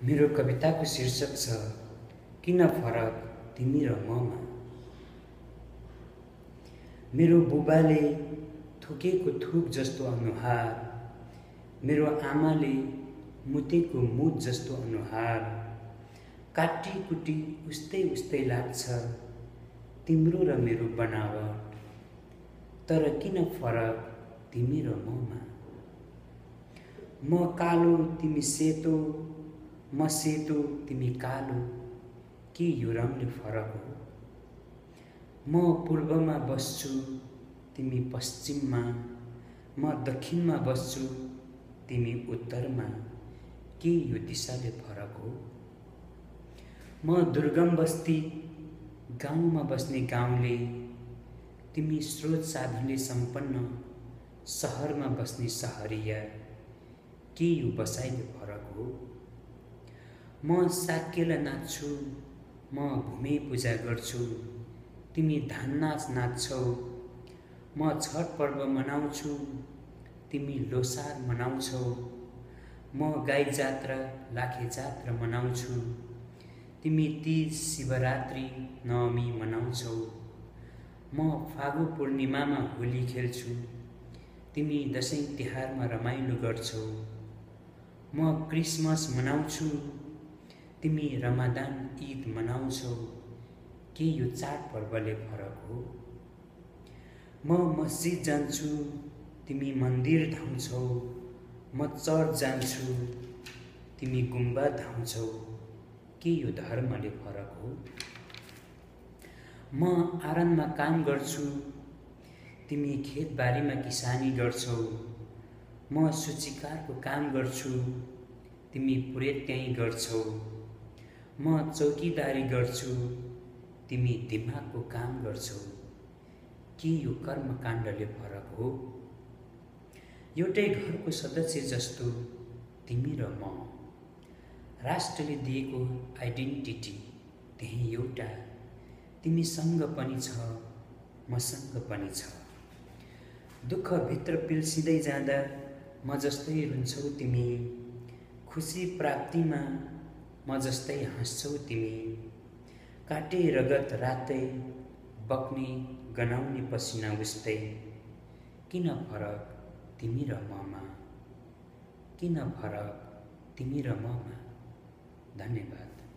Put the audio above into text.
मेरो कविताको शीर्षक छ किन फरक तिमी र ममा मेरो बुबाले थुकेको थुक जस्तो अनुहार मेरो आमाले मुतेको मुद जस्तो अनुहार काटी कुटी उस्तै उस्तै लाग्छ तिम्रो र मेरो बनावट तर किन फरक तिमी र ममा म कालो तिमी सेतो म सेतो तिमी कालो के यो रङले फरक हो? म पूर्वमा बस्छु तिमी पश्चिममा। म दक्षिणमा बस्छु तिमी उत्तरमा। के यो दिशाले फरक हो? म दुर्गम बस्ती गाउँमा बस्ने गाउँले तिमी स्रोत साधनले सम्पन्न सहरमा बस्ने सहरिया। के यो बसाइले फरक हो? म साकेला नाच्छु म भूमि पूजा गर्छु तिमी धान नाच नाच्छौ म छठ पर्व मनाउँछु तिमी लोसार मनाउँछौ म गाई जात्रा लाखे जात्रा मनाउँछु तिमी तिज शिवरात्रि नवमी मनाउँछौ म फागु पूर्णिमामा होली खेल्छु तिमी दसैँ तिहारमा रमाइलो गर्छौ म क्रिसमस मनाउँछु तिमी रमादान ईद मनाउँछौ के यो चाडपर्वले फरक हो? म मस्जिद जान्छु तिमी मन्दिर धाउँछौ म चर्च जान्छु तिमी गुम्बा धाउँछौ के यो धर्मले फरक हो? म आरनमा काम गर्छु तिमी खेतबारीमा किसानी गर्छौ म सूचीकारको काम गर्छु तिमी पुरेत्याइ गर्छौ। म चौकीदारी गर्छु तिमी दिमागको काम गर्छौ। के यो कर्मकाण्डले फरक हो? एउटै घरको सदस्य जस्तो तिमी र म। राष्ट्रले दिएको आइडेन्टिटी त्यही एउटा। तिमीसँग पनि छ मसँग पनि छ। दुःखभित्र पिल्सिँदै जाँदा म जस्तै रुन्छौ तिमी। खुसी प्राप्तिमा म जस्तै हाँस्छौ तिमी। काटे रगत रातै बग्ने गनाउने पसिना उस्तै। किन फरक तिमी र ममा? किन फरक तिमी र ममा? धन्यवाद।